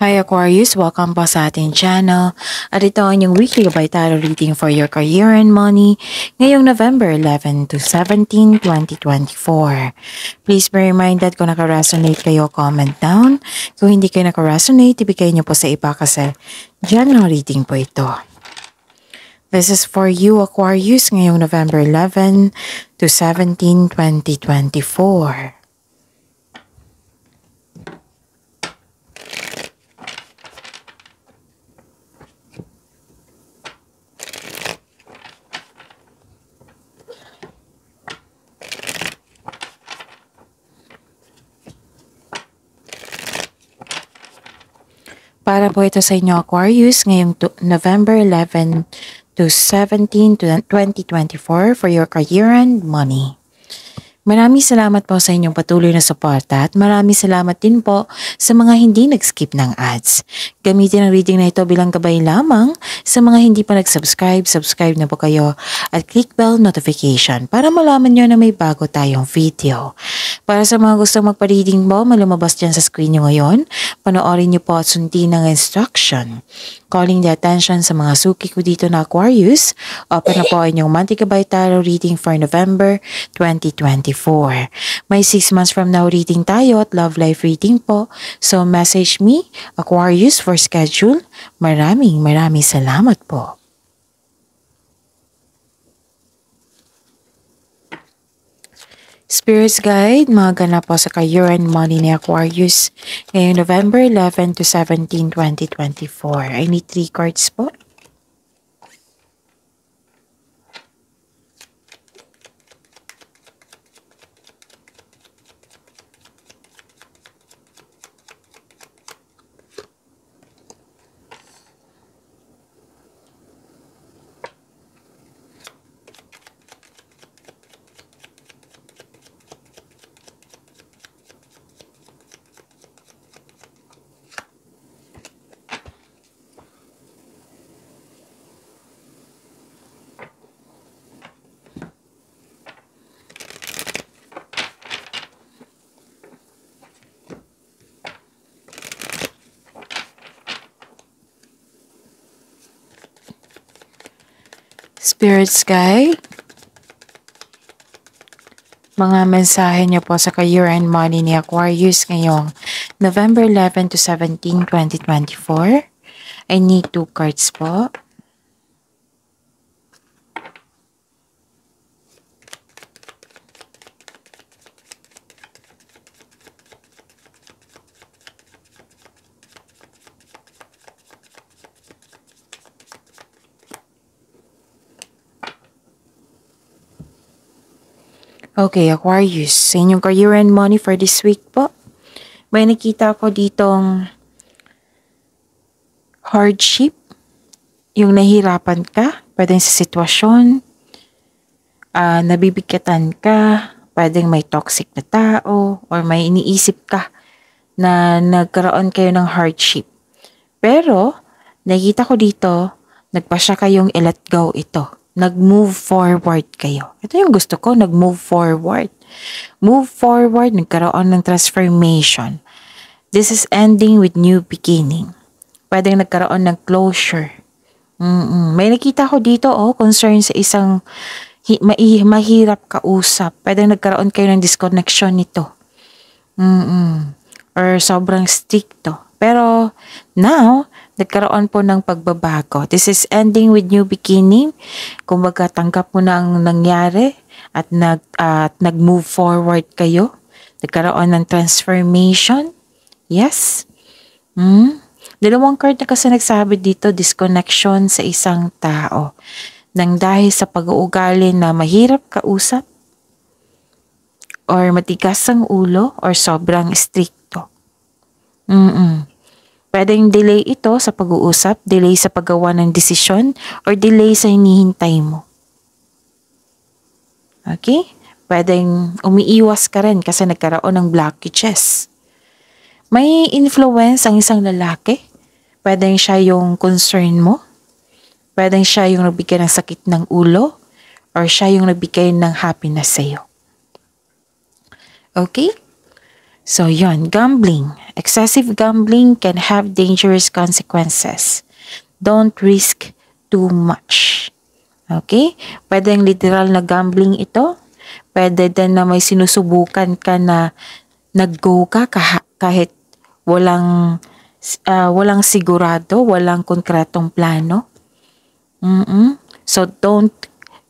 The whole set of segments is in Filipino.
Hi Aquarius, welcome po sa ating channel. At ito ang inyong weekly vital reading for your career and money ngayong November 11 to 17, 2024. Please be reminded kung naka-resonate kayo, comment down. Kung hindi kayo naka-resonate, ibigay niyo po sa iba kasi general reading po ito. This is for you Aquarius ngayong November 11 to 17, 2024. Para po ito sa inyo Aquarius ngayong November 11 to 17 to 2024 for your career and money. Maraming salamat po sa inyong patuloy na suporta at maraming salamat din po sa mga hindi nag-skip ng ads. Gamitin ang reading na ito bilang gabay lamang sa mga hindi pa nag-subscribe, subscribe na po kayo at click bell notification para malaman nyo na may bago tayong video. Para sa mga gustong magpa-reading mo, malumabas dyan sa screen nyo ngayon, panoorin nyo po at sundin ang instruction. Calling the attention sa mga suki ko dito na Aquarius, open na po inyong monthly gabay tarot reading for November 2024. May 6 months from now reading tayo at love life reading po. So message me, Aquarius, for schedule. Maraming maraming salamat po. Spirits Guide, mga ganap po sa and money ni Aquarius ngayong November 11 to 17, 2024. I need 3 cards po. Spirit Sky, mga mensahe niyo po sa career and money ni Aquarius ngayong November 11 to 17, 2024. I need two cards po. Okay, Aquarius, sa inyong career and money for this week po. May nakita ko ditong hardship, yung nahihirapan ka, pwedeng sa sitwasyon, uh, nabibigkatan ka, pwedeng may toxic na tao, or may iniisip ka na nagkaroon kayo ng hardship. Pero, nakita ko dito, nagpa siya kayong i-let go ito nag-move forward kayo. Ito yung gusto ko, nag-move forward. Move forward, nagkaroon ng transformation. This is ending with new beginning. Pwedeng nagkaroon ng closure. Mm-mm. May nakita ko dito, oh, concern sa isang hi- ma- mahirap kausap. Pwedeng nagkaroon kayo ng disconnection nito. Mm-mm. Or sobrang stricto. Pero now, nagkaroon po ng pagbabago. This is ending with new beginning. Kumbaga tanggap mo na ang nangyari at nag at nag-move forward kayo. Nagkaroon ng transformation. Yes. Hmm? Dalawang card na kasi nagsabi dito, disconnection sa isang tao. Nang dahil sa pag-uugali na mahirap kausap, or matigas ang ulo, or sobrang stricto. Mm-mm. Pwedeng delay ito sa pag-uusap, delay sa paggawa ng desisyon, or delay sa hinihintay mo. Okay? Pwedeng umiiwas ka rin kasi nagkaroon ng blockages. May influence ang isang lalaki. Pwedeng siya yung concern mo. Pwedeng siya yung nagbigay ng sakit ng ulo or siya yung nagbigay ng happiness sa'yo. Okay? So yon, gambling. Excessive gambling can have dangerous consequences. Don't risk too much. Okay? Pwedeng literal na gambling ito. Pwede din na may sinusubukan ka na nag-go ka kahit walang uh, walang sigurado, walang konkretong plano. Mm-mm. So don't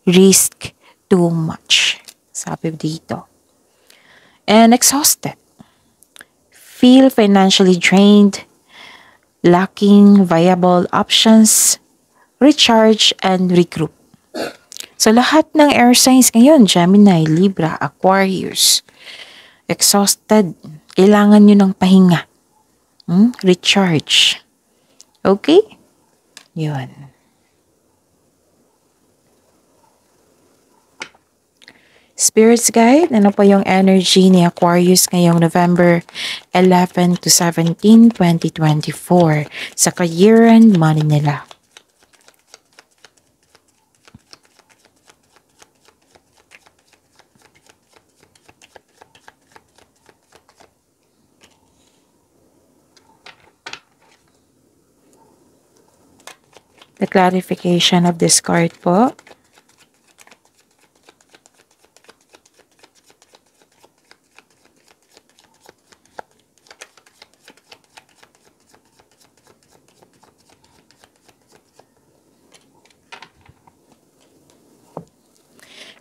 risk too much. Sabi dito. And exhausted. Feel financially drained, lacking viable options, recharge and regroup. So lahat ng air signs ngayon, Gemini, Libra, Aquarius, exhausted, kailangan nyo ng pahinga. Hmm? Recharge. Okay? Yun. Spirits Guide, ano po yung energy ni Aquarius ngayong November 11 to 17, 2024 sa and money nila. The clarification of this card po.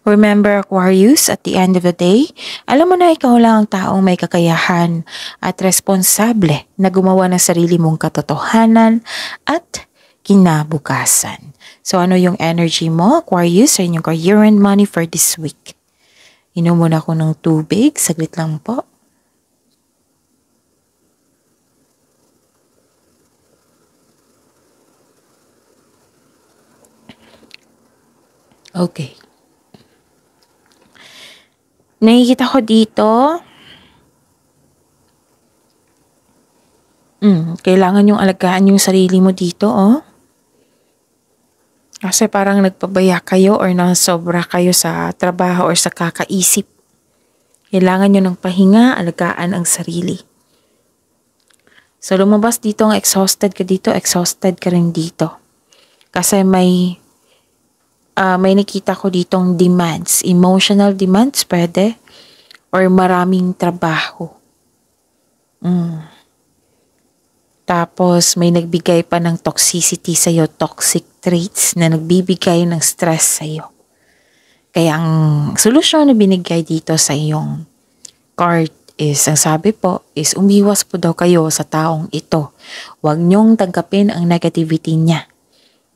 Remember Aquarius, at the end of the day, alam mo na ikaw lang ang taong may kakayahan at responsable na gumawa ng sarili mong katotohanan at kinabukasan. So ano yung energy mo, Aquarius, sa inyong career and money for this week? Inom muna ako ng tubig, saglit lang po. Okay. Nakikita ko dito, mm, kailangan yung alagaan yung sarili mo dito, oh. Kasi parang nagpabaya kayo or nasobra kayo sa trabaho or sa kakaisip. Kailangan nyo ng pahinga, alagaan ang sarili. So lumabas dito ang exhausted ka dito, exhausted ka rin dito. Kasi may uh, may nakita ko ditong demands. Emotional demands, pwede. Or maraming trabaho. Mm. Tapos, may nagbigay pa ng toxicity sa'yo, toxic traits na nagbibigay ng stress sa'yo. Kaya ang solusyon na binigay dito sa iyong card is, ang sabi po, is umiwas po daw kayo sa taong ito. Huwag niyong tanggapin ang negativity niya.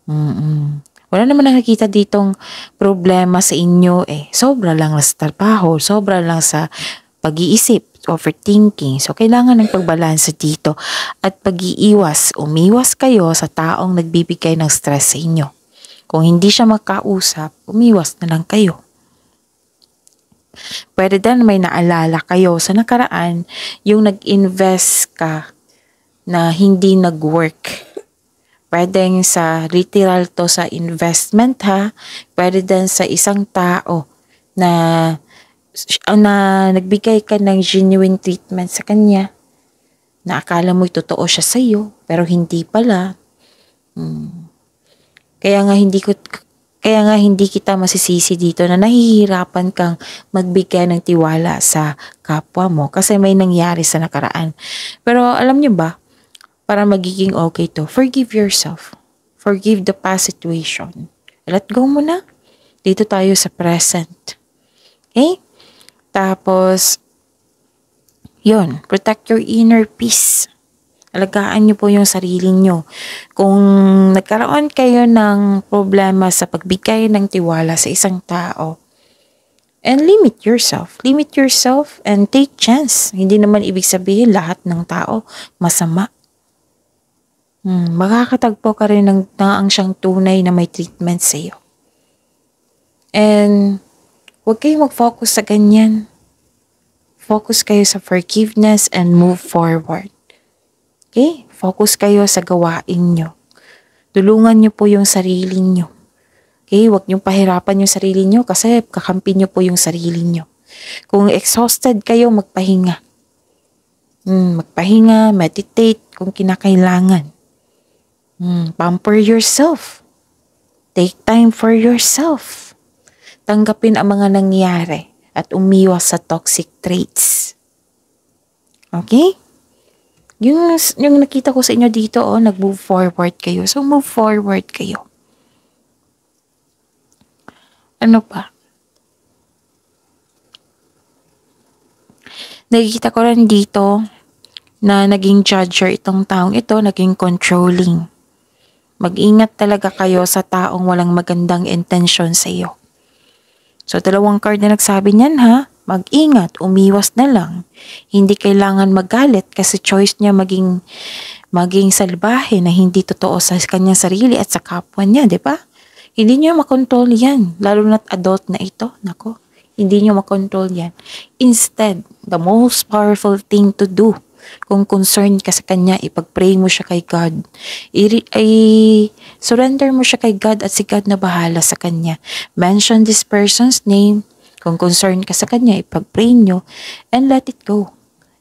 Mm-mm. Wala naman nakikita ditong problema sa inyo eh. Sobra lang sa trabaho, sobra lang sa pag-iisip, overthinking. So, kailangan ng pagbalansa dito at pag-iiwas, umiwas kayo sa taong nagbibigay ng stress sa inyo. Kung hindi siya makausap, umiwas na lang kayo. Pwede din may naalala kayo sa nakaraan yung nag-invest ka na hindi nag-work Pwedeng sa literal to sa investment ha. Pwede din sa isang tao na na nagbigay ka ng genuine treatment sa kanya na akala mo'y totoo siya sa iyo pero hindi pala. Hmm. Kaya nga hindi ko kaya nga hindi kita masisisi dito na nahihirapan kang magbigay ng tiwala sa kapwa mo kasi may nangyari sa nakaraan. Pero alam niyo ba, para magiging okay to, forgive yourself. Forgive the past situation. Let go mo na. Dito tayo sa present. Okay? Tapos, yun, protect your inner peace. Alagaan niyo po yung sarili niyo. Kung nagkaroon kayo ng problema sa pagbigay ng tiwala sa isang tao, and limit yourself. Limit yourself and take chance. Hindi naman ibig sabihin lahat ng tao masama. Hmm, makakatagpo ka rin ng naang siyang tunay na may treatment sa iyo. And huwag kayong mag-focus sa ganyan. Focus kayo sa forgiveness and move forward. Okay? Focus kayo sa gawain nyo. Tulungan nyo po yung sarili nyo. Okay? Huwag nyo pahirapan yung sarili nyo kasi kakampi nyo po yung sarili nyo. Kung exhausted kayo, magpahinga. Hmm, magpahinga, meditate kung kinakailangan. Hmm, pamper yourself. Take time for yourself. Tanggapin ang mga nangyari at umiwas sa toxic traits. Okay? Yung, yung nakita ko sa inyo dito, oh, nag-move forward kayo. So, move forward kayo. Ano pa? Nakikita ko rin dito na naging judger itong taong ito, naging controlling. Mag-ingat talaga kayo sa taong walang magandang intention sa iyo. So, dalawang card na nagsabi niyan ha, mag-ingat, umiwas na lang. Hindi kailangan magalit kasi choice niya maging maging salbahe na hindi totoo sa kanyang sarili at sa kapwa niya, di ba? Hindi niya makontrol yan, lalo na't adult na ito. Nako, hindi nyo makontrol yan. Instead, the most powerful thing to do, kung concerned ka sa Kanya, ipag-pray mo siya kay God. I- I- surrender mo siya kay God at si God na bahala sa Kanya. Mention this person's name. Kung concerned ka sa Kanya, ipag-pray nyo and let it go.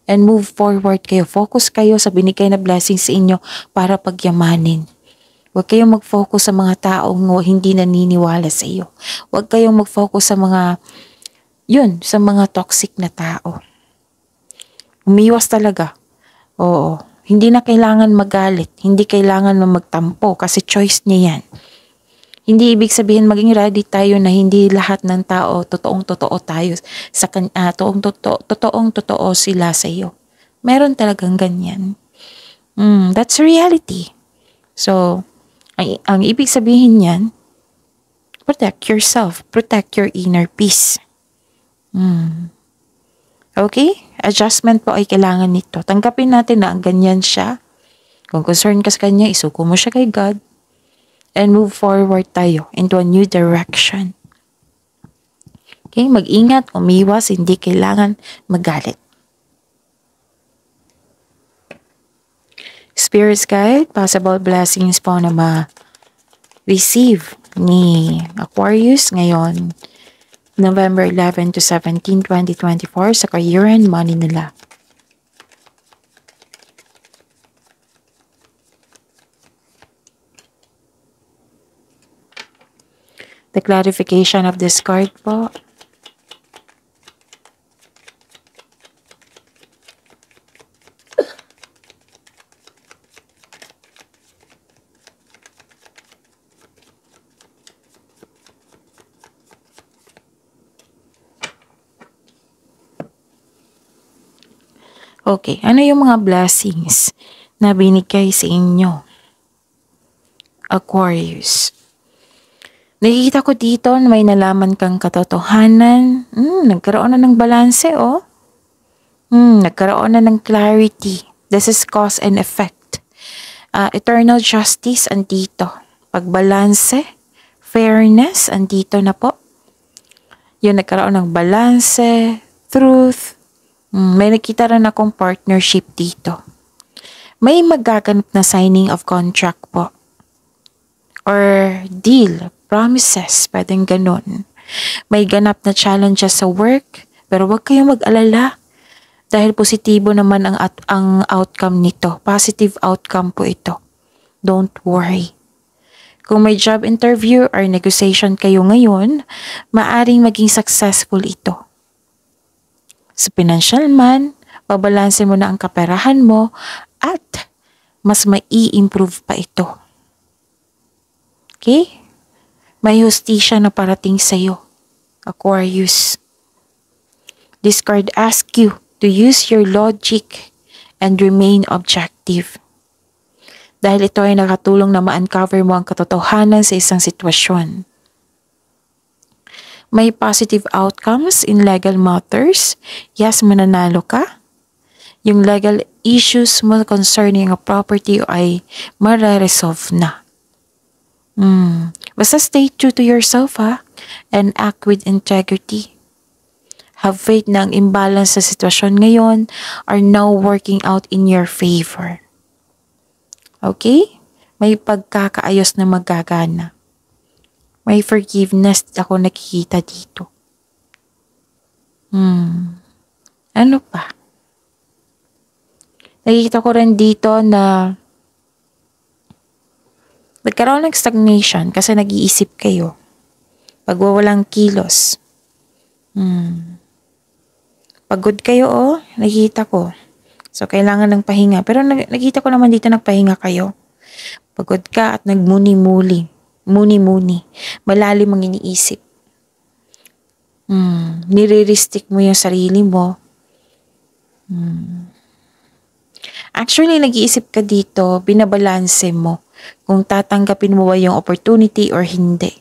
And move forward kayo. Focus kayo sa binigay na blessing sa inyo para pagyamanin. Huwag kayong mag-focus sa mga taong hindi naniniwala sa iyo. Huwag kayong mag-focus sa mga yun, sa mga toxic na tao. Umiwas talaga. Oo. Hindi na kailangan magalit. Hindi kailangan na magtampo kasi choice niya yan. Hindi ibig sabihin maging ready tayo na hindi lahat ng tao totoong totoo tayo sa kan uh, totoong totoo totoong totoo sila sa iyo. Meron talagang ganyan. Mm, that's reality. So, ang, ang ibig sabihin niyan, protect yourself, protect your inner peace. Hmm. Okay? Adjustment po ay kailangan nito. Tanggapin natin na ang ganyan siya. Kung concern ka sa kanya, isuko mo siya kay God. And move forward tayo into a new direction. Okay? Mag-ingat, umiwas, hindi kailangan magalit. Spirit's Guide, possible blessings po na ma-receive ni Aquarius ngayon November 11 to 17, 2024 sa and money nila. The clarification of this card po Okay, ano yung mga blessings na binigay sa inyo? Aquarius. Nakikita ko dito may nalaman kang katotohanan. Hmm, nagkaroon na ng balanse, oh. Hmm, nagkaroon na ng clarity. This is cause and effect. Uh, eternal justice, andito. Pagbalanse, fairness, andito na po. Yung nagkaroon ng balanse, truth, may nakita rin akong partnership dito. May magaganap na signing of contract po. Or deal, promises, pwedeng ganun. May ganap na challenges sa work, pero huwag kayong mag-alala. Dahil positibo naman ang, at, ang outcome nito. Positive outcome po ito. Don't worry. Kung may job interview or negotiation kayo ngayon, maaring maging successful ito. Sa financial man, babalanse mo na ang kaperahan mo at mas mai-improve pa ito. Okay? May hustisya na parating sa iyo, Aquarius. This card asks you to use your logic and remain objective. Dahil ito ay nakatulong na ma-uncover mo ang katotohanan sa isang sitwasyon may positive outcomes in legal matters. Yes, mananalo ka. Yung legal issues mo concerning a property ay mare-resolve na. Hmm. Basta stay true to yourself ha and act with integrity. Have faith na ang imbalance sa sitwasyon ngayon are now working out in your favor. Okay? May pagkakaayos na magagana. May forgiveness ako nakikita dito. Hmm. Ano pa? Nakikita ko rin dito na nagkaroon ng stagnation kasi nag-iisip kayo. Pagwawalang kilos. Hmm. Pagod kayo oh, nakikita ko. So, kailangan ng pahinga. Pero nakita ko naman dito nagpahinga kayo. Pagod ka at nagmuni-muli. Muni-muni. Malalim ang iniisip. Hmm. Nire-restrict mo yung sarili mo. Hmm. Actually, nag-iisip ka dito, binabalanse mo kung tatanggapin mo ba yung opportunity or hindi.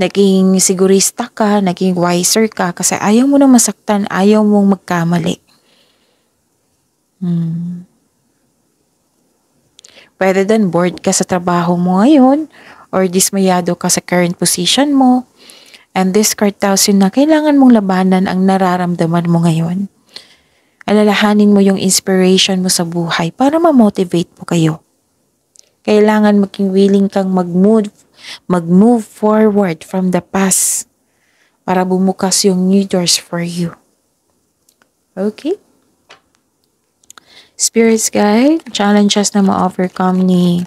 Naging sigurista ka, naging wiser ka kasi ayaw mo na masaktan, ayaw mong magkamali. Hmm. Pwede din bored ka sa trabaho mo ngayon or dismayado ka sa current position mo. And this card tells you na kailangan mong labanan ang nararamdaman mo ngayon. Alalahanin mo yung inspiration mo sa buhay para ma-motivate mo kayo. Kailangan maging willing kang mag-move, mag-move forward from the past para bumukas yung new doors for you. Okay? Spirits Guide, challenges na ma-overcome ni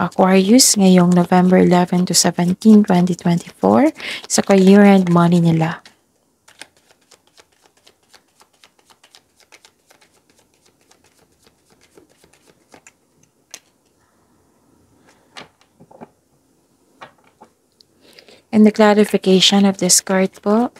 Aquarius ngayong November 11 to 17, 2024 sa and money nila. And the clarification of this card po.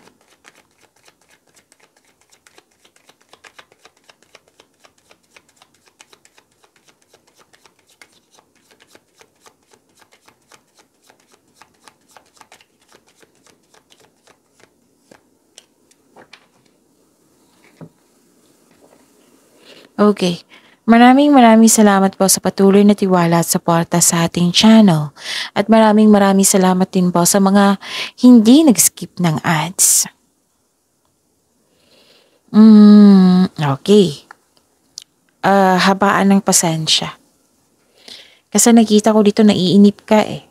Okay. Maraming maraming salamat po sa patuloy na tiwala at suporta sa ating channel. At maraming maraming salamat din po sa mga hindi nag-skip ng ads. Mm, okay. Uh, habaan ng pasensya. Kasi nakita ko dito naiinip ka eh.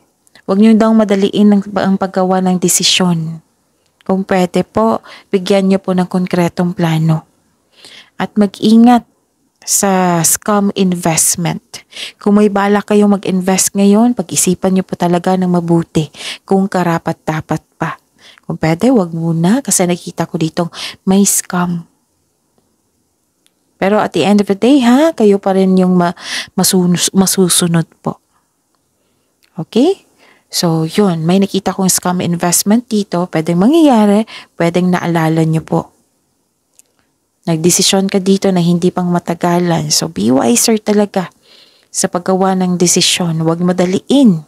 Huwag niyo daw madaliin ang, ang paggawa ng desisyon. Kung pwede po, bigyan niyo po ng konkretong plano. At mag-ingat sa scam investment. Kung may balak kayo mag-invest ngayon, pag-isipan nyo po talaga ng mabuti kung karapat-dapat pa. Kung pwede, wag muna kasi nakita ko ditong may scam. Pero at the end of the day, ha, kayo pa rin yung ma- masunus- masusunod po. Okay? So, yun, may nakita kong scam investment dito, pwedeng mangyayari, pwedeng naalala nyo po. Nagdesisyon ka dito na hindi pang matagalan. So be wiser talaga sa paggawa ng desisyon. Huwag madaliin.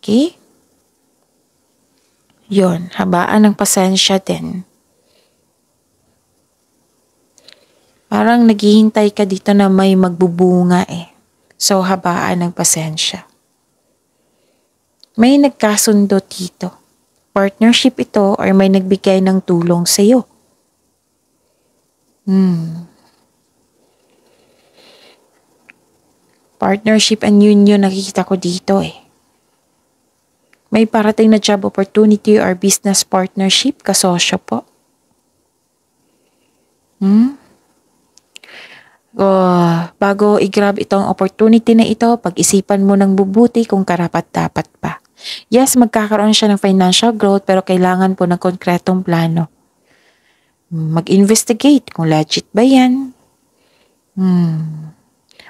Okay? Yon, habaan ng pasensya din. Parang naghihintay ka dito na may magbubunga eh. So habaan ng pasensya. May nagkasundo dito. Partnership ito or may nagbigay ng tulong sa iyo. Hmm. Partnership and union nakikita ko dito eh. May parating na job opportunity or business partnership kasosyo po. Hmm? Oh, bago i-grab itong opportunity na ito, pag-isipan mo ng bubuti kung karapat-dapat pa. Yes, magkakaroon siya ng financial growth pero kailangan po ng konkretong plano mag-investigate kung legit ba yan. Hmm.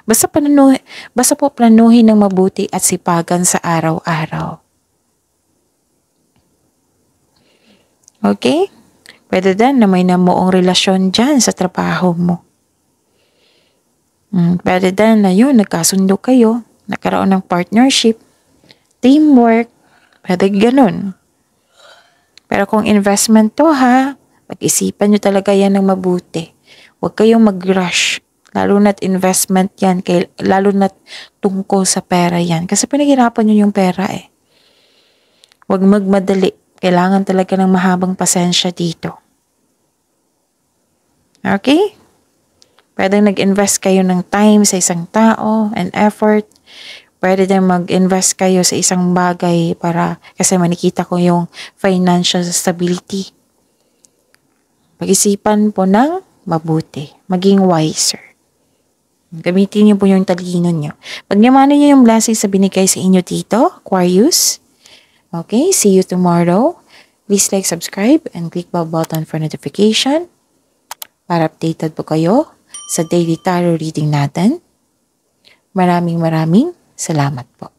Basta, planuhin, basta po planuhin ng mabuti at sipagan sa araw-araw. Okay? Pwede din na may namuong relasyon dyan sa trabaho mo. Hmm, pwede din na yun, nagkasundo kayo, nagkaroon ng partnership, teamwork, pwede ganun. Pero kung investment to ha, pag-isipan nyo talaga yan ng mabuti. Huwag kayong mag-rush. Lalo na't investment yan, kay, lalo na't tungkol sa pera yan. Kasi pinaghirapan nyo yung pera eh. Huwag magmadali. Kailangan talaga ng mahabang pasensya dito. Okay? Pwede nag-invest kayo ng time sa isang tao and effort. Pwede din mag-invest kayo sa isang bagay para kasi manikita ko yung financial stability. Pag-isipan po ng mabuti. Maging wiser. Gamitin niyo po yung talino niyo. Pagyamanin niyo yung blessings sa binigay sa inyo dito, Aquarius. Okay, see you tomorrow. Please like, subscribe, and click bell button for notification para updated po kayo sa daily tarot reading natin. Maraming maraming salamat po.